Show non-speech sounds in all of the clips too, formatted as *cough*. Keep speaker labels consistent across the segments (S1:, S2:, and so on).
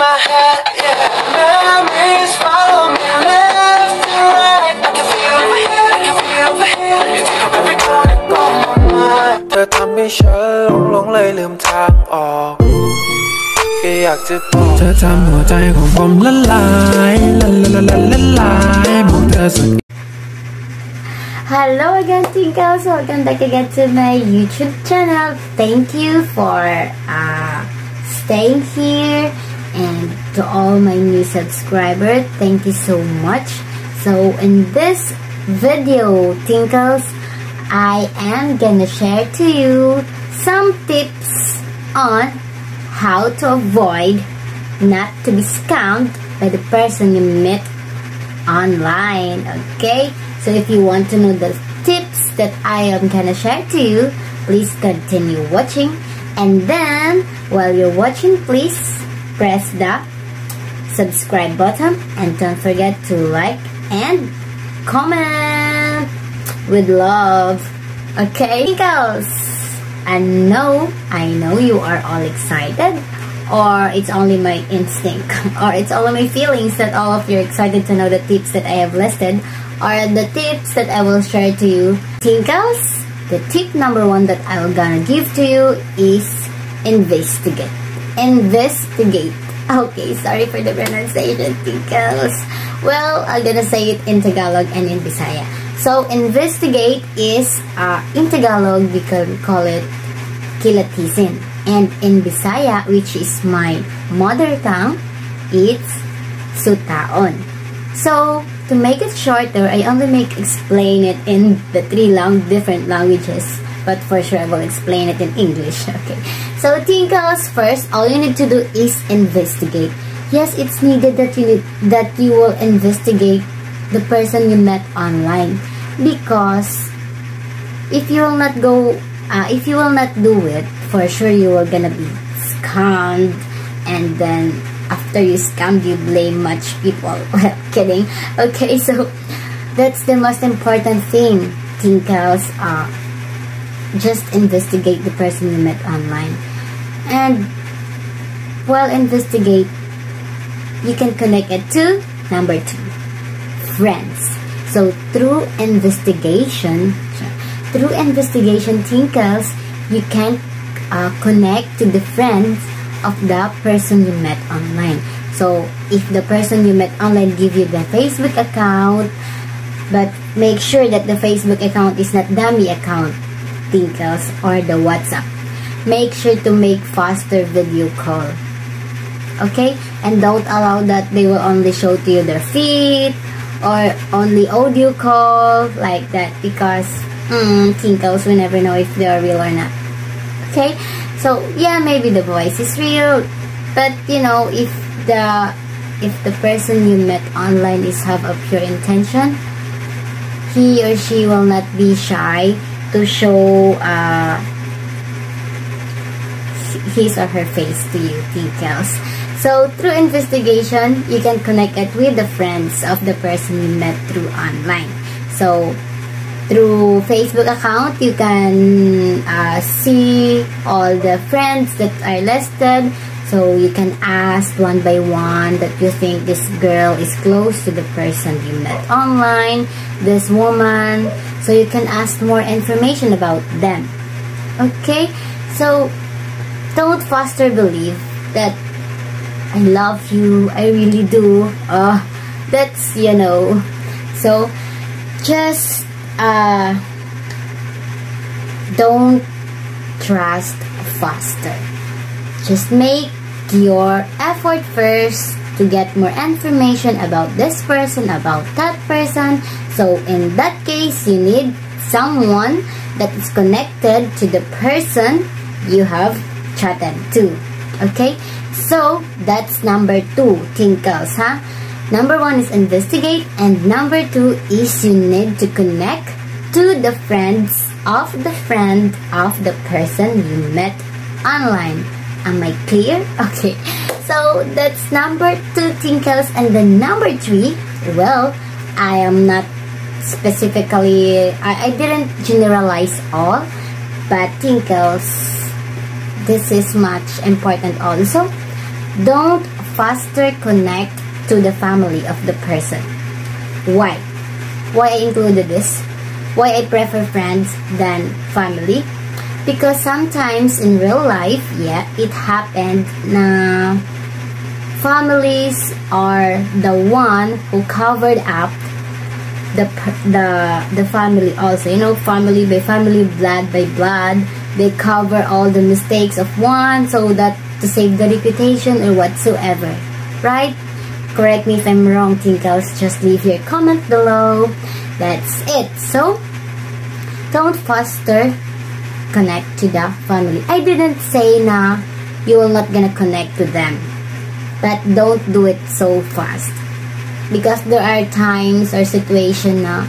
S1: my head, yeah. Memories follow me left and right. I can feel over here, I can feel over here. You take up every corner of my mind. เธอทำให้ฉันหลงหลงเลยลืมทางออกแค่อยากจะบอก
S2: เธอทำหัวใจของผมละลายละละละละละลายบอกเธอสัก
S3: Hello again, Tinkles. Welcome back again to my YouTube channel. Thank you for uh, staying here and to all my new subscribers. Thank you so much. So in this video, Tingkles, I am gonna share to you some tips on how to avoid not to be scammed by the person you met online okay so if you want to know the tips that i am gonna share to you please continue watching and then while you're watching please press the subscribe button and don't forget to like and comment with love okay girls i know i know you are all excited or it's only my instinct *laughs* or it's only my feelings that all of you are excited to know the tips that I have listed or the tips that I will share to you. Tingkles, the tip number one that I'm gonna give to you is investigate. Investigate. Okay, sorry for the pronunciation, Tingkles. Well, I'm gonna say it in Tagalog and in Bisaya. So, investigate is, uh, in Tagalog, we can call it kilatisin and in Bisaya, which is my mother tongue, it's sutaon. So, to make it shorter, I only make explain it in the three lang different languages. But for sure, I will explain it in English. *laughs* Okay. So, Tingkles, first, all you need to do is investigate. Yes, it's needed that you need, that you will investigate the person you met online. Because if you will not go uh, if you will not do it for sure you are gonna be scammed. And then after you scammed you blame much people. *laughs* Well kidding. Okay so that's the most important thing tingkles uh, just investigate the person you met online and while investigate. You can connect it to number two friends. So through investigation through investigation tingkles you can uh, connect to the friends of the person you met online. So if the person you met online give you the facebook account but make sure that the facebook account is not dummy account tingkles or the whatsapp make sure to make faster video call. Okay? And don't allow that they will only show to you their feet or only audio call like that because mm, tingkles we never know if they are real or not. Okay? So yeah maybe the voice is real but you know if the if the person you met online is have a pure intention he or she will not be shy to show uh, his or her face to you tingkles so through investigation you can connect it with the friends of the person you met through online so through Facebook account, you can uh, see all the friends that are listed. So you can ask one by one that you think this girl is close to the person you met online, this woman. So you can ask more information about them. Okay? So don't foster believe that I love you, I really do. Uh, that's, you know. So just uh, don't trust faster. Just make your effort first to get more information about this person, about that person. So in that case, you need someone that is connected to the person you have chatted to. Okay? So that's number two, tingkles, huh? Number one is investigate, and number two is you need to connect to the friends of the friend of the person you met online. Am I clear? *laughs* Okay. So that's number two tingkles, and the number three, well, I am not specifically, I, I didn't generalize all, but tingkles, this is much important also. Don't faster connect to the family of the person. Why? Why I included this? Why I prefer friends than family? Because sometimes in real life, yeah, it happened na families are the one who covered up the the the family also you know family by family blood by blood they cover all the mistakes of one so that to save the reputation or whatsoever right? Correct me if i'm wrong tingkles. Just leave your comment below. That's it. So don't faster connect to the family. I didn't say na you will not gonna connect to them but don't do it so fast. Because there are times or situation na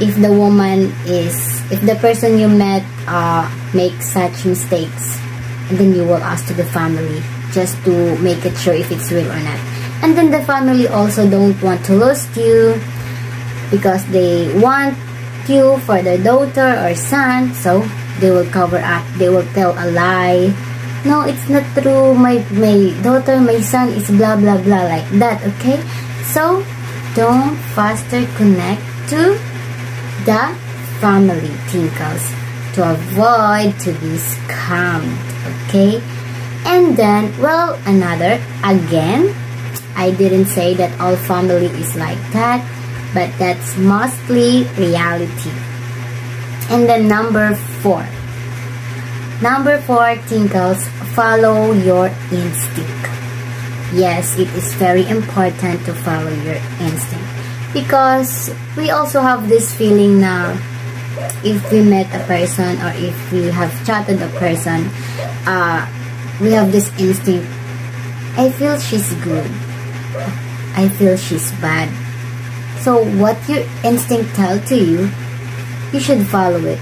S3: if the woman is if the person you met uh, makes such mistakes and then you will ask to the family just to make it sure if it's real or not. And then the family also don't want to lose you because they want you for their daughter or son so they will cover up they will tell a lie. No it's not true. My my daughter my son is blah blah blah like that okay? So don't faster connect to the family tingkles to avoid to be scammed okay? And then well another again i didn't say that all family is like that but that's mostly reality. And then number four. Number four tingkles follow your instinct. Yes, it is very important to follow your instinct. Because we also have this feeling now if we met a person or if we have chatted a person, uh, we have this instinct. I feel she's good. I feel she's bad. So what your instinct tell to you, you should follow it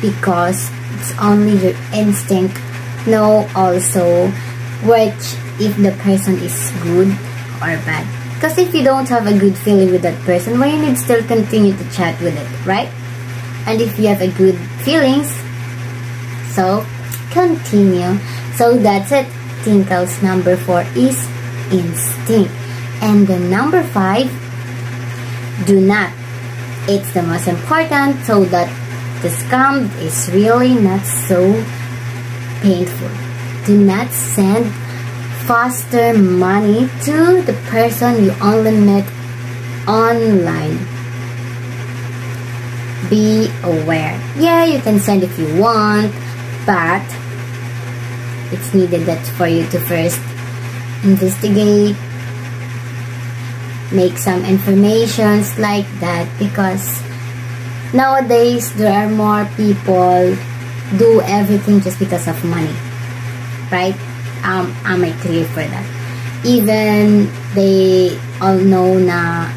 S3: because it's only your instinct know also which if the person is good or bad. Because if you don't have a good feeling with that person, why you need still continue to chat with it, right? And if you have a good feelings, so continue. So that's it. Tingkle's number four is instinct. And the number five, do not. It's the most important so that the scam is really not so painful. Do not send faster money to the person you only met online. Be aware. Yeah, you can send if you want, but it's needed that for you to first investigate, make some informations like that because nowadays there are more people do everything just because of money, right? Um, am I clear for that? Even they all know na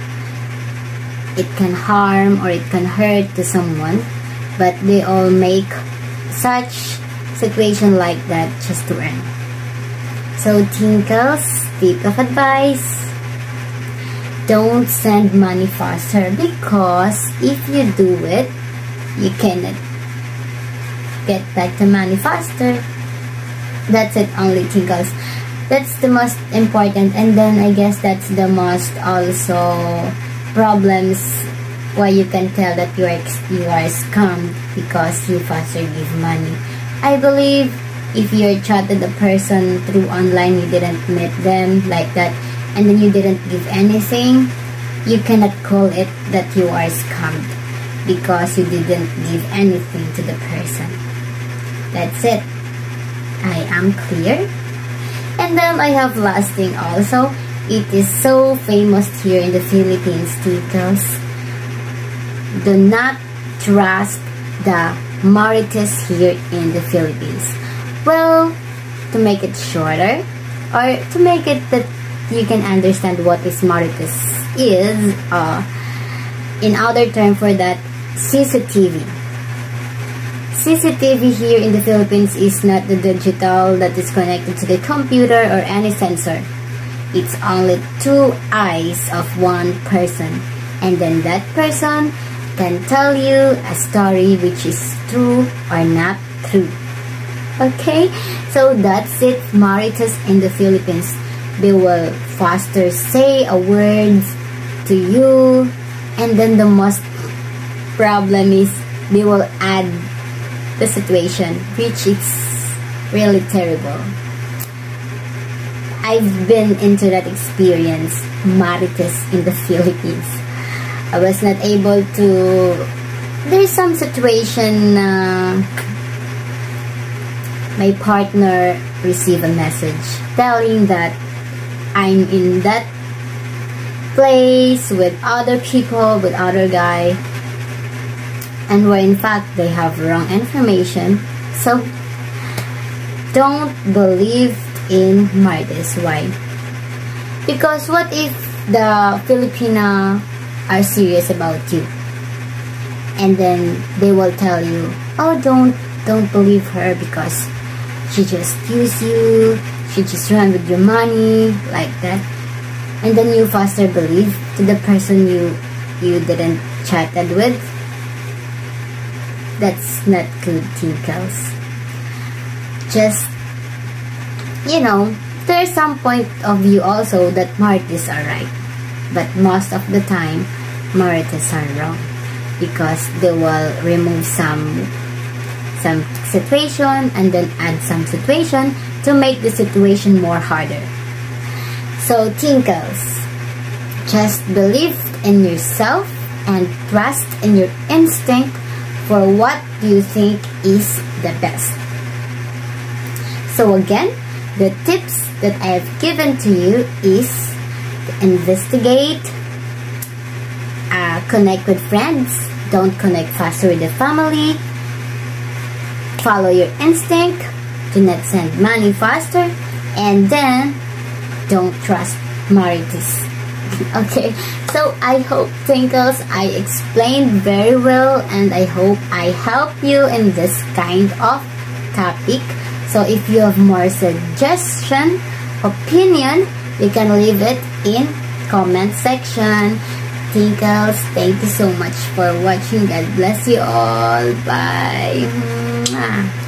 S3: it can harm or it can hurt to someone, but they all make such situation like that just to earn. So Tingkles, tip of advice, don't send money faster because if you do it, you cannot get back the money faster that's it only tingkles that's the most important and then I guess that's the most also problems why you can tell that you are you are scammed because you faster give money. I believe if you chatted a person through online you didn't meet them like that and then you didn't give anything you cannot call it that you are scammed because you didn't give anything to the person. That's it I am clear. And then I have last thing also. It is so famous here in the Philippines, titos. Do not trust the Marites here in the Philippines. Well, to make it shorter, or to make it that you can understand what is Marites is, uh, in other term for that, CCTV CCTV here in the Philippines is not the digital that is connected to the computer or any sensor. It's only two eyes of one person. And then that person can tell you a story which is true or not true. Okay, so that's it, Marites in the Philippines. they will faster say a word to you and then the most problem is they will add the situation which is really terrible. I've been into that experience marites in the *laughs* Philippines. I was not able to there's some situation uh, my partner received a message telling that I'm in that place with other people, with other guy, and where in fact they have wrong information. So don't believe in Marites. Why? Because what if the Filipina are serious about you? And then they will tell you, oh don't don't believe her because she just use you, she just run with your money, like that. And then you faster believe to the person you you didn't chatted with. That's not good, tingkles. Just you know, there's some point of view also that Marites are right. But most of the time, Marites are wrong. Because they will remove some some situation and then add some situation to make the situation more harder. So tingkles, just believe in yourself and trust in your instinct for what do you think is the best. So again, the tips that I have given to you is to investigate, uh, connect with friends, don't connect faster with the family, follow your instinct, do not send money faster, and then don't trust Marites. *laughs* okay, so I hope Tingkles I explained very well and I hope I help you in this kind of topic. So if you have more suggestion, opinion, you can leave it in comment section. Tingkles, thank you so much for watching. God bless you all. Bye. Mm-hmm. Mwah.